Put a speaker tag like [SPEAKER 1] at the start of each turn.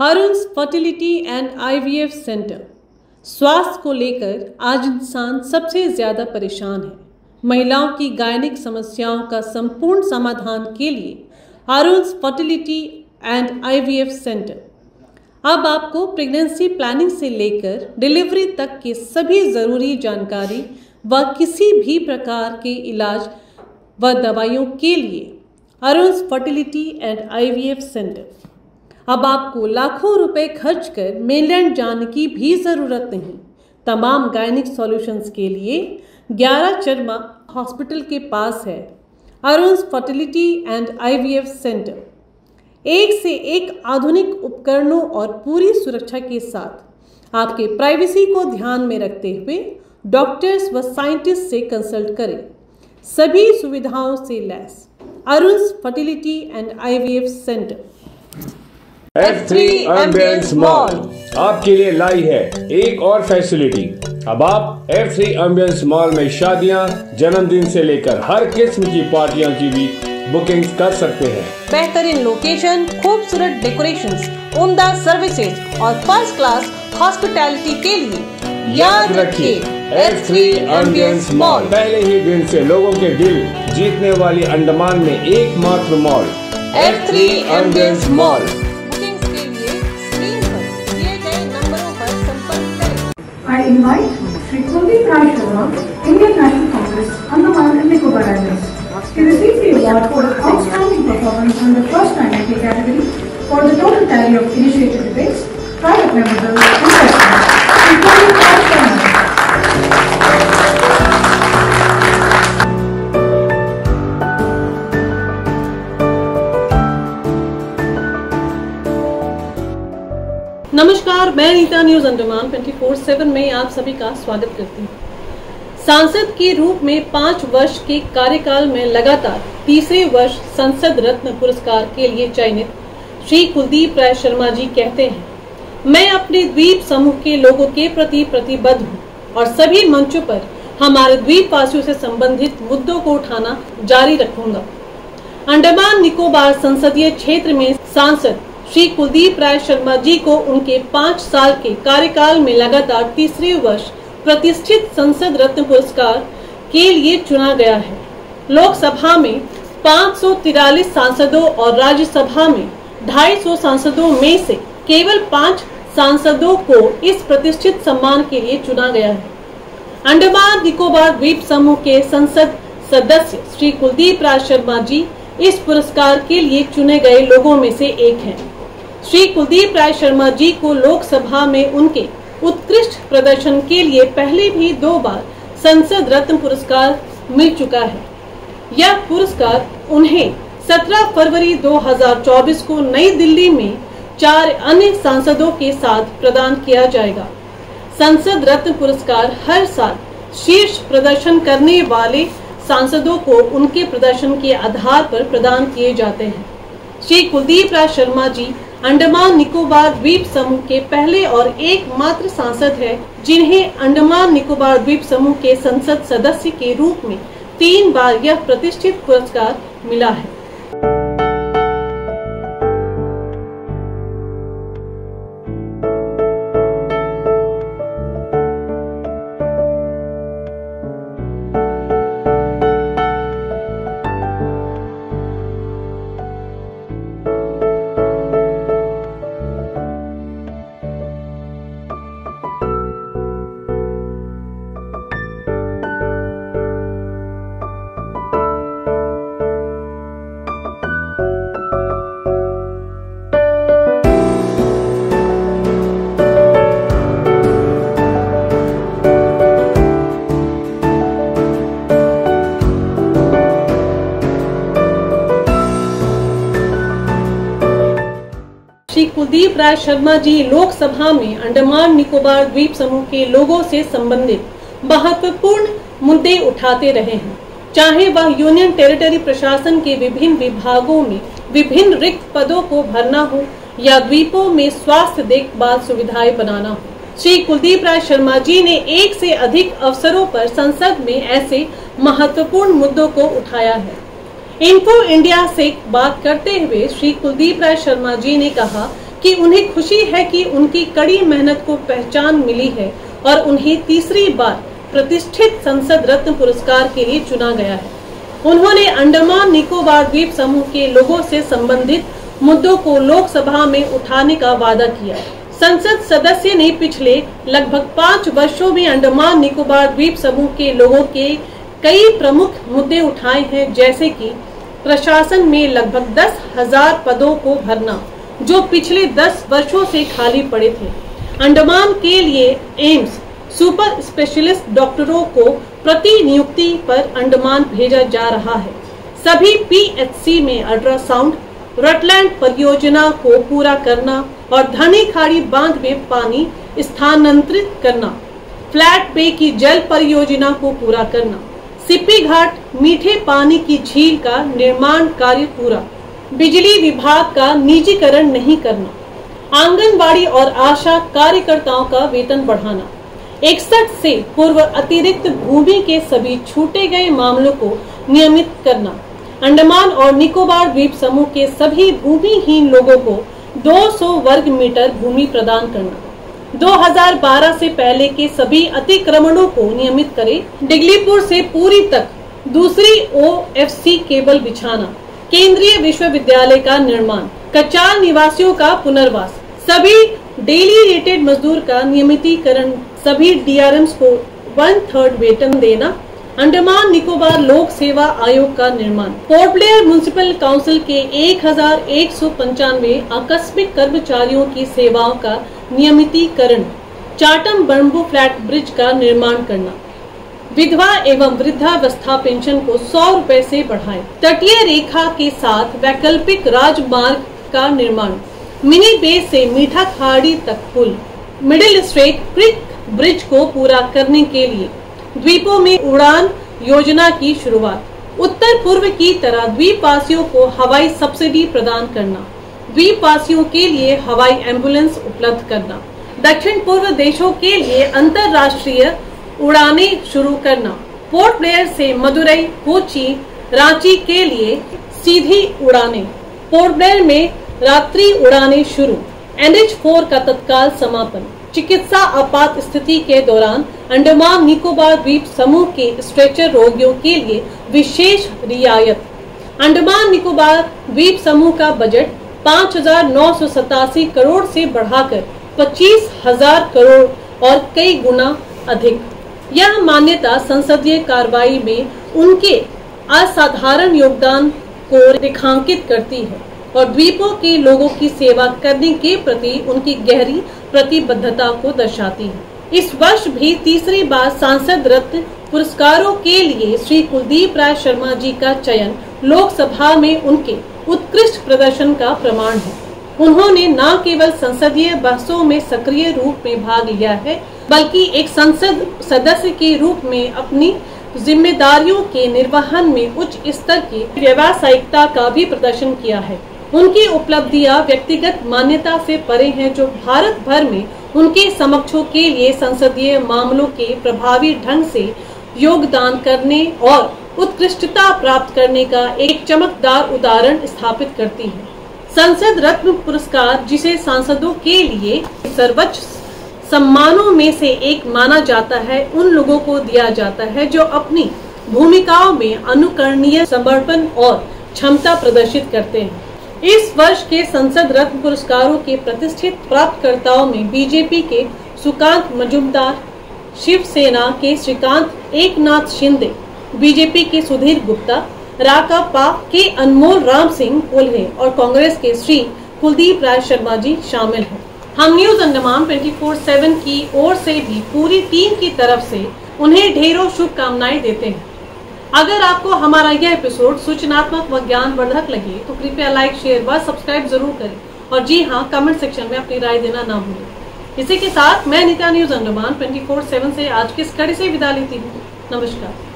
[SPEAKER 1] Arun fertility and IVF centre स्वास्थ्य को लेकर आज इंसान सबसे ज़्यादा परेशान है। महिलाओं की गायनिक समस्याओं का संपूर्ण समाधान के लिए Arun fertility and IVF centre अब आपको प्रेगनेंसी प्लानिंग से लेकर डिलीवरी तक के सभी ज़रूरी जानकारी व किसी भी प्रकार के इलाज व दवाइयों के लिए Arun fertility and IVF centre अब आपको लाखों रुपए खर्च कर मेनलैंड जाने की भी ज़रूरत नहीं। तमाम गायनिक सॉल्यूशंस के लिए 11 चरमा हॉस्पिटल के पास है। Arun fertility and IVF centre एक से एक आधुनिक उपकरणों और पूरी सुरक्षा के साथ आपके प्राइवेसी को ध्यान में रखते हुए डॉक्टर्स व साइंटिस्ट से कंसल्ट करें। सभी सुविधाओं से lace Arun fertility and IVF centre
[SPEAKER 2] F3 ambience mall आपके लिए लाई है एक और फैसिलिटी अब आप F3 एम्बियंस मॉल में शादियाँ जन्मदिन से लेकर हर किस्म की पार्टियों की भी बुकिंग कर सकते हैं।
[SPEAKER 1] बेहतरीन लोकेशन खूबसूरत डेकोरेशन उमदा सर्विसेज़ और फ़र्स्ट क्लास हॉस्पिटैलिटी के लिए
[SPEAKER 2] याद रखिए एफ़ थ्री एम्बियंस मॉल पहले ही दिन से लोगों के दिल जीतने वाली अंडमान में एकमात्र mall
[SPEAKER 1] F three ambience mall
[SPEAKER 3] invite Sri Kuldeep Rai Sharma, Indian National Congress, Andaman and Nicobar Islands. He received the award for outstanding performance in the first 90 category for the total tally of initiated debates, private memorable and questions.
[SPEAKER 1] नमस्कार, मैं Nita news Andaman, 24/7 में आप सभी का स्वागत करती हूँ। सांसद के रूप में पाँच वर्ष के कार्यकाल में लगातार तीसरे वर्ष संसद रत्न पुरस्कार के लिए चयनित श्री कुलदीप राय शर्मा जी कहते हैं, मैं अपने द्वीप समूह के लोगों के प्रति प्रतिबद्ध हूँ और सभी मंचों पर हमारे द्वीप वासियों से संबंधित मुद्दों को उठाना जारी रखूँगा। अंडमान निकोबार संसदीय क्षेत्र में सांसद श्री कुलदीप राय शर्मा जी को उनके पाँच साल के कार्यकाल में लगातार तीसरे वर्ष प्रतिष्ठित संसद रत्न पुरस्कार के लिए चुना गया है लोकसभा में पाँच सांसदों और राज्यसभा में 250 सांसदों में से केवल पाँच सांसदों को इस प्रतिष्ठित सम्मान के लिए चुना गया है अंडमान निकोबार द्वीप समूह के संसद सदस्य श्री कुलदीप राय शर्मा जी इस पुरस्कार के लिए चुने गए लोगों में से एक हैं। श्री कुलदीप राय शर्मा जी को लोकसभा में उनके उत्कृष्ट प्रदर्शन के लिए पहले भी दो बार संसद रत्न पुरस्कार मिल चुका है। यह पुरस्कार उन्हें 17 फरवरी 2024 को नई दिल्ली में चार अन्य सांसदों के साथ प्रदान किया जाएगा। संसद रत्न पुरस्कार हर साल शीर्ष प्रदर्शन करने वाले सांसदों को उनके प्रदर्शन के आधार पर प्रदान किए जाते हैं। श्री कुलदीप राय शर्मा जी अंडमान निकोबार द्वीप समूह के पहले और एकमात्र सांसद है, जिन्हें अंडमान निकोबार द्वीप समूह के संसद सदस्य के रूप में तीन बार यह प्रतिष्ठित पुरस्कार मिला है। कुलदीप राय शर्मा जी लोकसभा में अंडमान निकोबार द्वीप समूह के लोगों से संबंधित महत्वपूर्ण मुद्दे उठाते रहे हैं। चाहे वह यूनियन टेरिटरी प्रशासन के विभिन्न विभागों में विभिन्न रिक्त पदों को भरना हो या द्वीपों में स्वास्थ्य देखभाल सुविधाएँ बनाना हो। श्री कुलदीप राय शर्मा जी ने एक से अधिक अवसरों पर संसद में ऐसे महत्वपूर्ण मुद्दों को उठाया है। इन्फो इंडिया से बात करते हुए श्री कुलदीप राय शर्मा जी ने कहा कि उन्हें खुशी है कि उनकी कड़ी मेहनत को पहचान मिली है और उन्हें तीसरी बार प्रतिष्ठित संसद रत्न पुरस्कार के लिए चुना गया है। उन्होंने अंडमान निकोबार द्वीप समूह के लोगों से संबंधित मुद्दों को लोकसभा में उठाने का वादा किया संसद सदस्य ने पिछले लगभग पाँच वर्षों में अंडमान निकोबार द्वीप समूह के लोगों के कई प्रमुख मुद्दे उठाए हैं, जैसे कि प्रशासन में लगभग दस हज़ार पदों को भरना जो पिछले दस वर्षों से खाली पड़े थे। अंडमान के लिए एम्स सुपर स्पेशलिस्ट डॉक्टरों को प्रति नियुक्ति पर अंडमान भेजा जा रहा है। सभी पीएचसी में अल्ट्रासाउंड, रटलैंड परियोजना को पूरा करना और धनी खाड़ी बाँध में पानी स्थानांतरित करना, फ्लैट पे की जल परियोजना को पूरा करना, सिप्पी घाट मीठे पानी की झील का निर्माण कार्य पूरा। बिजली विभाग का निजीकरण नहीं करना, आंगनबाड़ी और आशा कार्यकर्ताओं का वेतन बढ़ाना, इकसठ से पूर्व अतिरिक्त भूमि के सभी छूटे गए मामलों को नियमित करना, अंडमान और निकोबार द्वीप समूह के सभी भूमिहीन लोगों को 200 वर्ग मीटर भूमि प्रदान करना 2012 से पहले के सभी अतिक्रमणों को नियमित करें, डिगलीपुर से पूरी तक दूसरी ओएफसी केबल बिछाना केंद्रीय विश्वविद्यालय का निर्माण, कचाल निवासियों का पुनर्वास, सभी डेली रेटेड मजदूर का नियमितीकरण, सभी डीआरएम्स को वन थर्ड वेतन देना, अंडमान निकोबार लोक सेवा आयोग का निर्माण। पोर्ट ब्लेयर म्यूनिसिपल काउंसिल के एक हज़ार एक सौ पंचानवे आकस्मिक कर्मचारियों की सेवाओं का नियमितीकरण, चाटम बम्बू फ्लैट ब्रिज का निर्माण करना। विधवा एवं वृद्धावस्था पेंशन को सौ रूपए से बढ़ाएँ। तटीय रेखा के साथ वैकल्पिक राजमार्ग का निर्माण। मिनी बेस से मीठा खाड़ी तक पुल। मिडिल स्ट्रेट क्रिक ब्रिज को पूरा करने के लिए द्वीपों में उड़ान योजना की शुरुआत। उत्तर पूर्व की तरह द्वीपवासियों को हवाई सब्सिडी प्रदान करना। द्वीपवासियों के लिए हवाई एंबुलेंस उपलब्ध करना। दक्षिण पूर्व देशों के लिए अंतर्राष्ट्रीय उड़ाने शुरू करना। पोर्ट ब्लेयर से मदुरई कोची रांची के लिए सीधी उड़ाने। पोर्ट ब्लेयर में रात्रि उड़ाने शुरू। एनएच फोर का तत्काल समापन। चिकित्सा आपात स्थिति के दौरान अंडमान निकोबार द्वीप समूह के स्ट्रेचर रोगियों के लिए विशेष रियायत। अंडमान निकोबार द्वीप समूह का बजट पाँच हज़ार नौ सौ सतासी करोड़ से बढ़ाकर पच्चीस हज़ार करोड़ और कई गुना अधिक। यह मान्यता संसदीय कार्रवाई में उनके असाधारण योगदान को रेखांकित करती है और द्वीपों के लोगों की सेवा करने के प्रति उनकी गहरी प्रतिबद्धता को दर्शाती है। इस वर्ष भी तीसरी बार सांसद रत्न पुरस्कारों के लिए श्री कुलदीप राय शर्मा जी का चयन लोकसभा में उनके उत्कृष्ट प्रदर्शन का प्रमाण है। उन्होंने न केवल संसदीय बहसों में सक्रिय रूप में भाग लिया है, बल्कि एक संसद सदस्य के रूप में अपनी जिम्मेदारियों के निर्वहन में उच्च स्तर की व्यावसायिकता का भी प्रदर्शन किया है। उनकी उपलब्धियाँ व्यक्तिगत मान्यता से परे हैं जो भारत भर में उनके समक्षों के लिए संसदीय मामलों के प्रभावी ढंग से योगदान करने और उत्कृष्टता प्राप्त करने का एक चमकदार उदाहरण स्थापित करती है। संसद रत्न पुरस्कार जिसे सांसदों के लिए सर्वोच्च सम्मानों में से एक माना जाता है, उन लोगों को दिया जाता है जो अपनी भूमिकाओं में अनुकरणीय समर्पण और क्षमता प्रदर्शित करते हैं। इस वर्ष के संसद रत्न पुरस्कारों के प्रतिष्ठित प्राप्तकर्ताओं में बीजेपी के सुकांत मजुमदार, शिवसेना के श्रीकांत एक नाथ शिंदे, बीजेपी के सुधीर गुप्ता राकापा के अनमोल राम सिंह कोल्हे और कांग्रेस के श्री कुलदीप राय शर्मा जी शामिल हैं। हम न्यूज़ अंडमान 24/7 की ओर से भी पूरी टीम की तरफ़ से उन्हें ढेरों शुभकामनाएँ देते हैं। अगर आपको हमारा यह एपिसोड सूचनात्मक व ज्ञान वर्धक लगे तो कृपया लाइक शेयर व सब्सक्राइब ज़रूर करें। और जी हाँ कमेंट सेक्शन में अपनी राय देना ना भूलें। इसी के साथ मैं नीता न्यूज़ अंडमान 24/7 से आज की कड़ी से विदा लेती हूँ। नमस्कार।